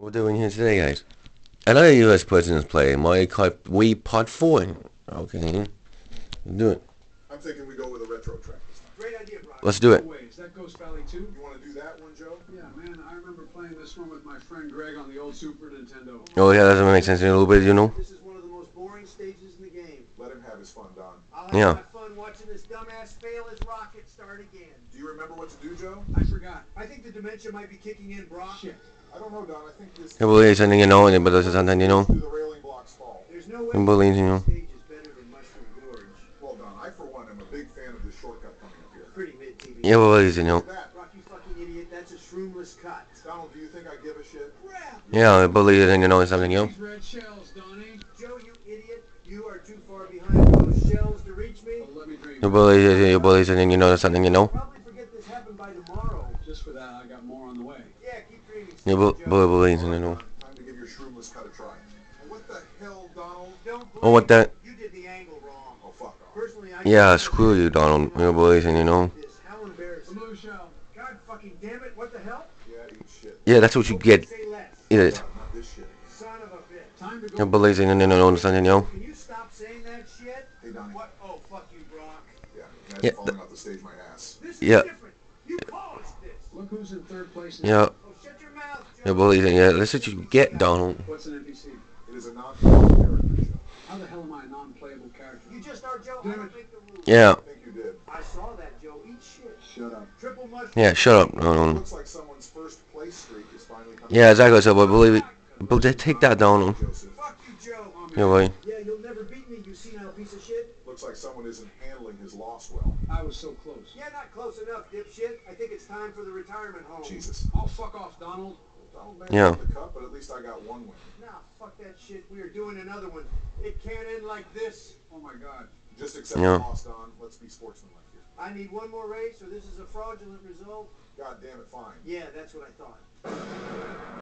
We're doing here today, guys. Another U.S. President's play. Mario Kart Wii Part 4. Okay. Do it. I'm thinking we go with a retro track. Great idea, Brian. Let's do it. No that Ghost Valley 2? You want to do that one, Joe? Yeah, man. I remember playing this one with my friend Greg on the old Super Nintendo. Oh, yeah, that doesn't make sense in a little bit, you know? This is one of the most boring stages in the game. Let him have his fun, Don. I'll have Yeah. my fun watching this dumbass fail his rocket start again. Do you remember what to do, Joe? I forgot. I think the dementia might be kicking in, Brock. Shit. I don't know, Don. I think this. Yeah, well, it's something, you know, but this is something, you know? Do the railing blocks fall? There's no way Who believes in you? this stage is better than Mushroom Gorge. Well, Don, I for one am a big fan of this shortcut coming up here. Pretty mid TV. Yeah, well, it's, you know? Look at that. Brock, you fucking idiot. That's a shroomless cut. Donald, do you think I give a shit? Crap. Yeah, I believe it, you know, it's something, you know? These red shells, Donnie. Joe, you idiot. You are too far behind those shells to reach me. Let me dream. You believe it, you believe it, and you know, it's something, you know? Did the angle wrong. Oh, fuck off. Personally, I Yeah, screw you, Donald. You believe it, you know? This. How embarrassing. Blue shell. God fucking damn it, what the? Yeah, eat shit. Yeah, that's what you get. Say less. Eat it. Don, not this shit. Son of a bitch. Time to You go. believe it, and you know, it's something, you know? Can you stop saying that shit? What? Oh, fuck you, Brock. Yeah, Yeah, falling off the stage my ass. This is Yeah. Different. You caused this. Look who's in third place now. Yeah, shut your mouth, you Joe. believe it, yeah, that's what you get, Donald. What's an NPC? It is a non-playable character. How the hell am I a non-playable character? You just are Joe. I Damn don't it. the rules. Yeah, I think you did. I saw that, Joe. Eat shit. Shut up. Triple mushroom. yeah, shut up, It Donald. looks like someone's first place streak is finally coming. Yeah, exactly, so I believe it. But just take that, Donald. Fuck you, Joe. Yeah, boy. Yeah, you'll never beat me, you senile piece of shit. Looks like someone isn't handling his loss well. I was so close. Yeah, not close enough, dipshit. I think it's time for the retirement home. Jesus. Oh, fuck off, Donald. Donald may Yeah. the cup, but at least I got one win. Nah, fuck that shit. We are doing another one. It can't end like this. Oh my God. Just accept Yeah. the loss, Don. Let's be sportsmanlike here. I need one more race, or this is a fraudulent result. God damn it, fine. Yeah, that's what I thought.